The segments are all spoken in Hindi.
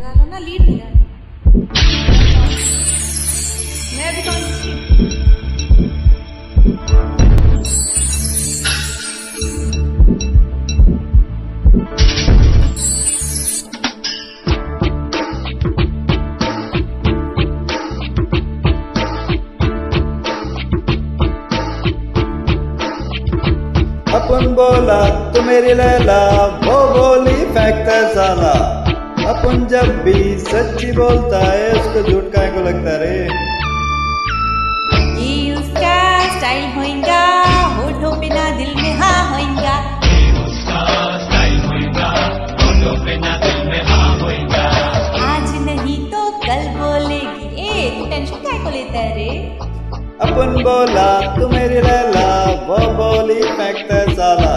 लगा लो ना लीड लिया मैं भी अपन बोला, तू मेरी लैला, वो बोली फेंकता है साला अपन जब भी सच्ची बोलता है उसको झूठ काहे को लगता रे? ये उसका स्टाइल होएगा होठों पे ना दिल में हाँ होएगा। आज नहीं तो कल बोलेगी। ए तू टेंशन काय को लेता है रे? अपन बोला तू मेरी लैला वो बोली फेंकता है साला।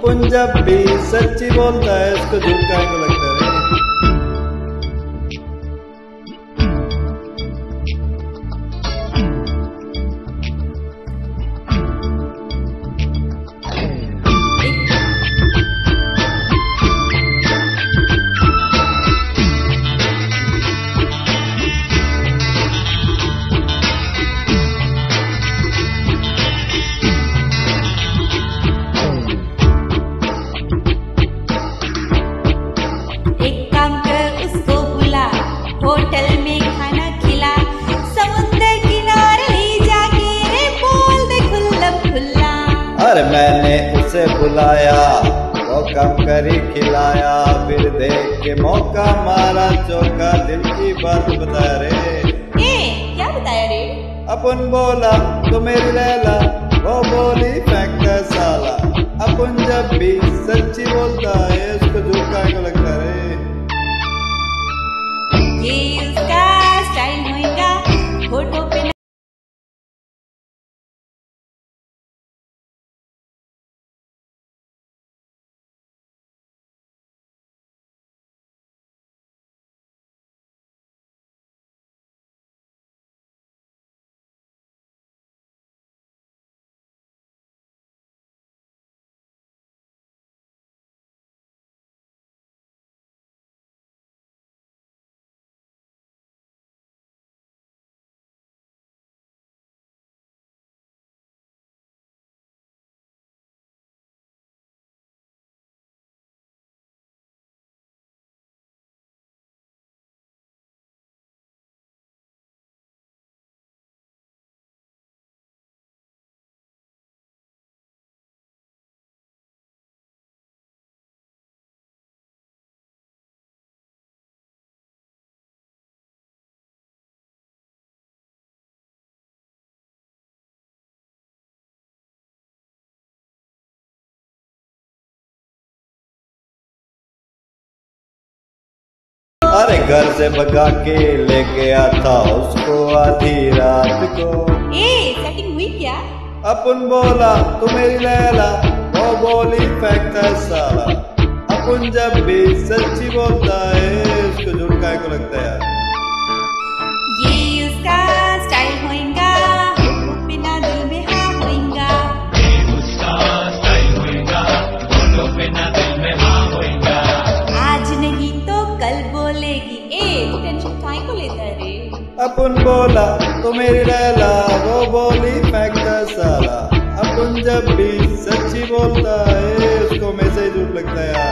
अपन जब भी सच्ची बोलता है इसको झूठ का लगता अरे मैंने उसे बुलाया वो कम करी खिलाया। फिर देख के मौका मारा चौका दिल की बात बता रे। ए क्या बताया रे? अपन बोला तो मेरी लैला वो बोली फेंकता है साला। अपन जब भी सच्ची बोलता है उसको झूठ काहे लगता रे ये घर से भगा के ले गया था उसको आधी रात को। ए सेटिंग हुई क्या? अपन बोला तू मेरी लैला। वो बोली फैक्ट है साला। अपन जब भी सच्ची बोलता है उसको झूठ काय को लगता है यार। अपन बोला तो मेरी लैला, वो बोली मैं है साला। अपन जब भी सच्ची बोलता है, उसको मैसेज लगता है